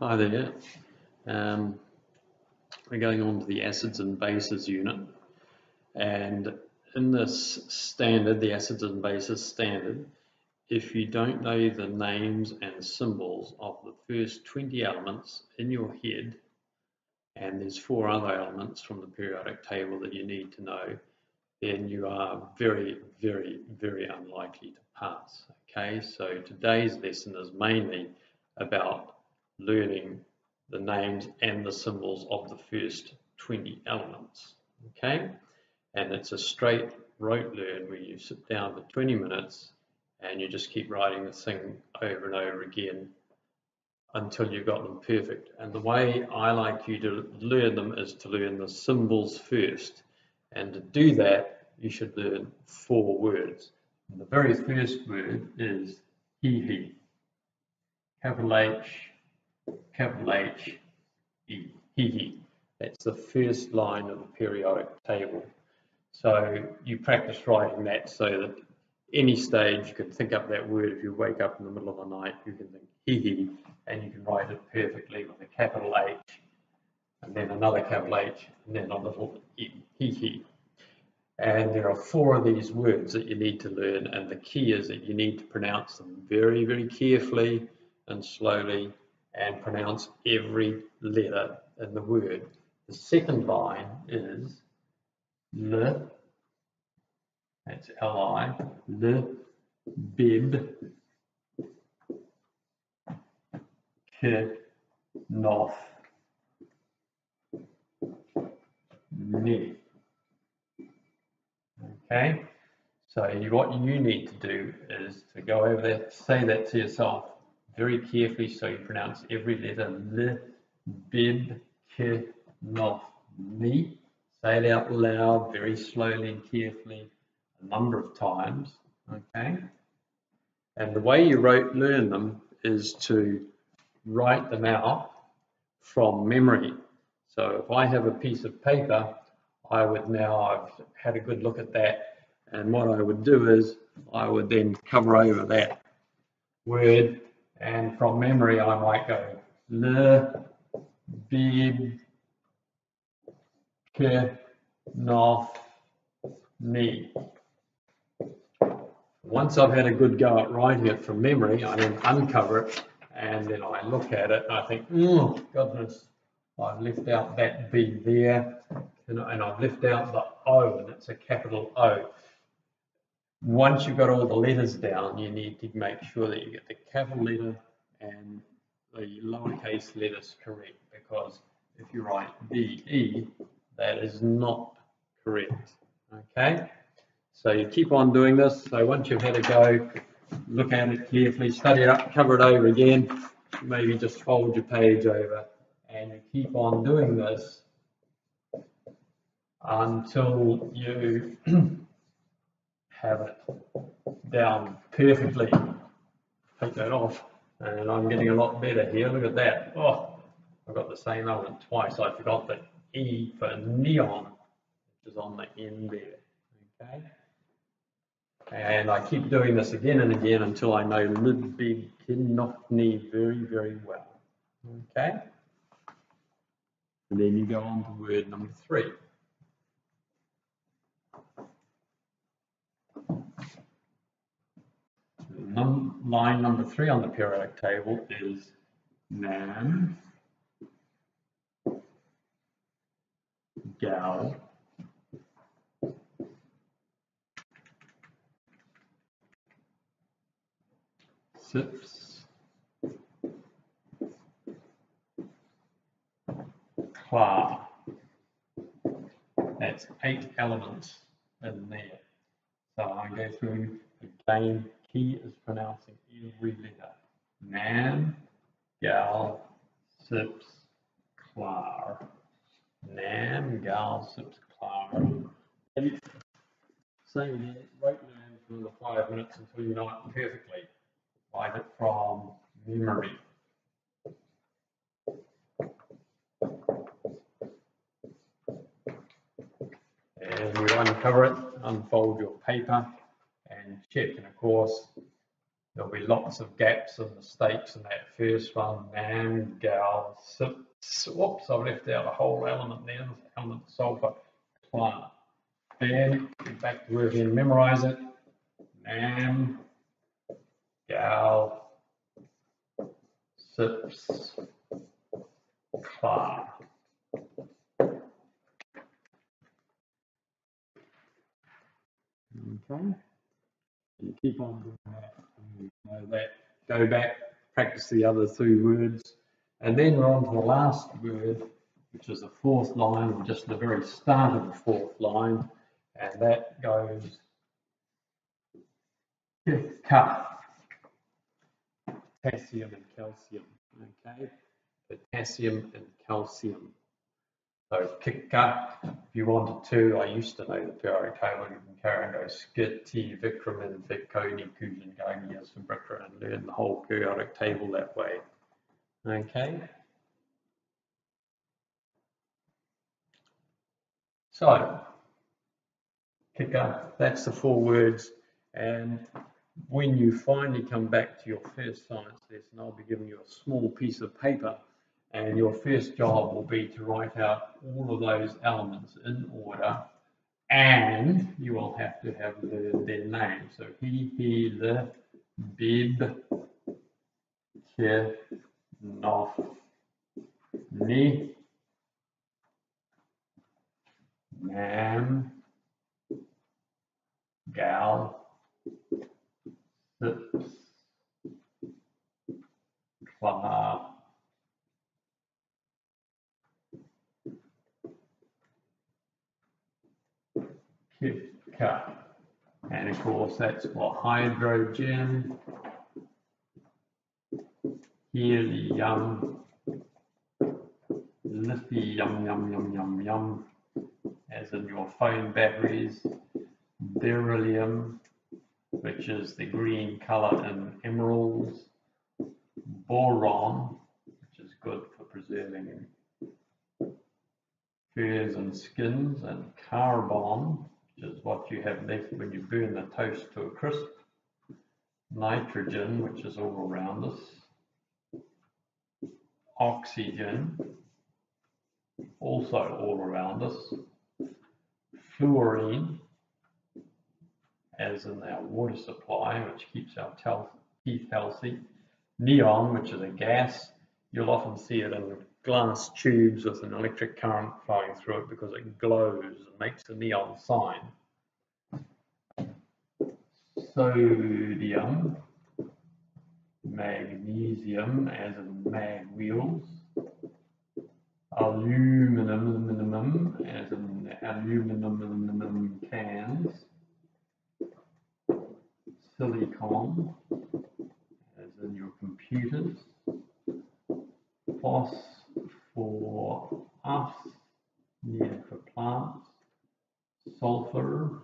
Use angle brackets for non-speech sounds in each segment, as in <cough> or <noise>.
Hi there. Um, we're going on to the acids and bases unit. And in this standard, the acids and bases standard, if you don't know the names and symbols of the first 20 elements in your head, and there's four other elements from the periodic table that you need to know, then you are very, very, very unlikely to pass. Okay, so today's lesson is mainly about learning the names and the symbols of the first 20 elements. Okay, and it's a straight rote learn where you sit down for 20 minutes and you just keep writing the thing over and over again until you've got them perfect. And the way I like you to learn them is to learn the symbols first. And to do that, you should learn four words. And the very first word is he, he. Capital H, capital H, E, he, he. That's the first line of the periodic table. So you practice writing that so that any stage you can think up that word. If you wake up in the middle of the night, you can think he, he, and you can write it perfectly with a capital H, and then another capital H, and then a little E, he, he. And there are four of these words that you need to learn, and the key is that you need to pronounce them very, very carefully and slowly, and pronounce every letter in the word. The second line is le, that's L-I, le, bib, ke, nof, ne. Okay, so you, what you need to do is to go over there, say that to yourself very carefully so you pronounce every letter le, bib, ke, nof, ni. Say it out loud, very slowly and carefully, a number of times. Okay, and the way you wrote, learn them is to write them out from memory. So if I have a piece of paper I would now, I've had a good look at that, and what I would do is I would then cover over that word, and from memory I might go le, bib, ni. Once I've had a good go at writing it from memory, I then uncover it and then I look at it and I think, oh goodness, I've left out that B there and I've left out the O and it's a capital O. Once you've got all the letters down, you need to make sure that you get the capital letter and the lowercase letters correct because if you write BE, that is not correct. Okay, so you keep on doing this. So once you've had a go, look at it carefully, study it up, cover it over again, maybe just fold your page over and you keep on doing this until you <clears throat> have it down perfectly. Take that off and I'm getting a lot better here. Look at that. Oh, I've got the same element twice. I forgot the E for neon, which is on the end there. Okay. And I keep doing this again and again until I know Lidbig Kinnochni very, very well. Okay. And then you go on to word number three. Num line number three on the periodic table is man, gal, sips, cla. That's eight elements in there. So I go through again key is pronouncing every letter. Nan, gal, sips, clar. Nan, gal, sips, clar. And same again, write for the five minutes until you know it perfectly. Write it from memory. And you uncover it, unfold your paper, and check. And of course, there'll be lots of gaps and mistakes in that first one. Nam, gal, sips. Whoops, I've left out a whole element there, element sulfur, plant. Then back to work and memorize it. Nam, gal, sips, cla. Okay. Keep on doing that. You know that. Go back, practice the other three words. And then we're on to the last word, which is the fourth line, or just the very start of the fourth line. And that goes ka. Potassium and calcium. Okay. Potassium and calcium. So kika, if you wanted to, I used to know the periodic table, you can carry and go skiti, vikramin, vikoni, kujan, gagias, and learn the whole periodic table that way. Okay. So, kika, that's the four words. And when you finally come back to your first science lesson, I'll be giving you a small piece of paper and your first job will be to write out all of those elements in order and you will have to have their names. So he, he, the, bib, ke, nof, ni, man, gal, sips, cla, Ka. And of course, that's for hydrogen, helium, lithium, yum, yum, yum, yum, as in your phone batteries, beryllium, which is the green color in emeralds, boron, which is good for preserving furs and skins, and carbon, is what you have left when you burn the toast to a crisp. Nitrogen, which is all around us. Oxygen, also all around us. Fluorine, as in our water supply, which keeps our teeth healthy. Neon, which is a gas, you'll often see it in glass tubes with an electric current flowing through it because it glows and makes a neon sign. Sodium, magnesium as in mag wheels, aluminum, as in aluminum, cans, silicon as in your computers, phos for us, needed for plants, sulfur,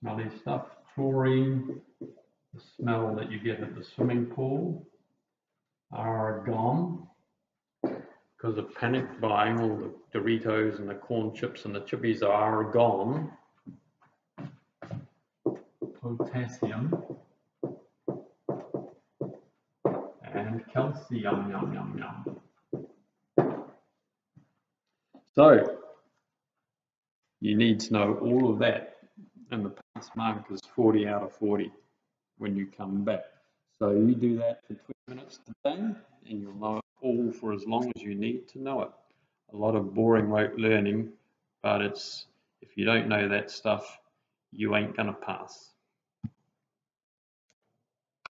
smelly stuff, chlorine, the smell that you get at the swimming pool, argon, because of panic buying, all the Doritos and the corn chips and the chippies are gone. Potassium, and yum, yum, yum. So, you need to know all of that, and the pass mark is 40 out of 40 when you come back. So you do that for 20 minutes today, and you'll know it all for as long as you need to know it. A lot of boring rote learning, but it's if you don't know that stuff, you ain't gonna pass.